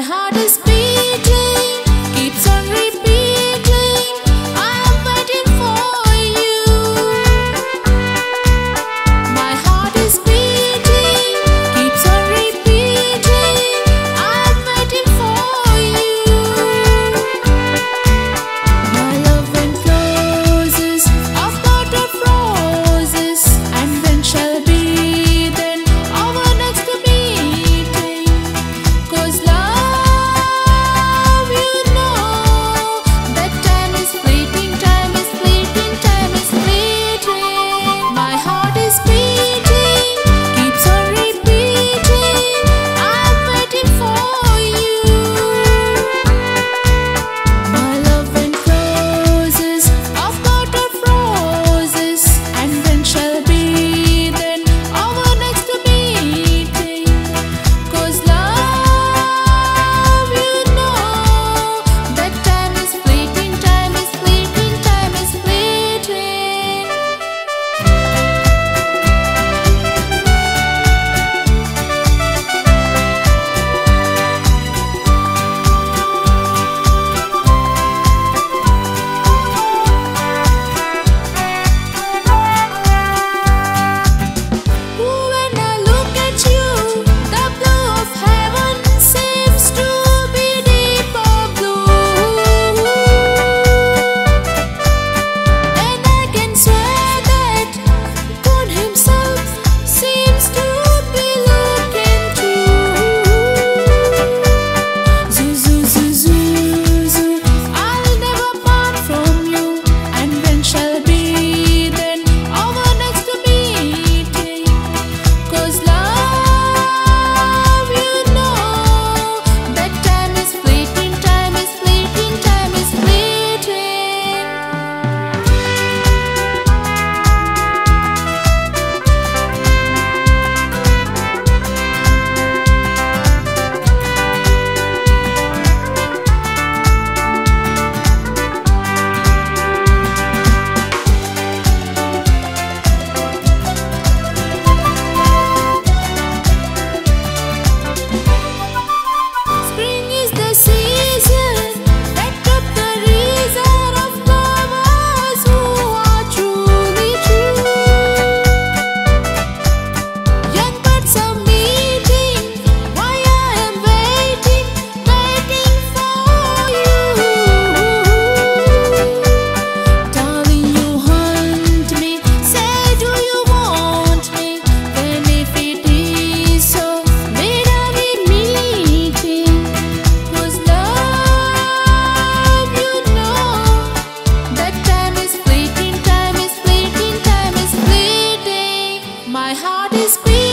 my heart is heart is beating.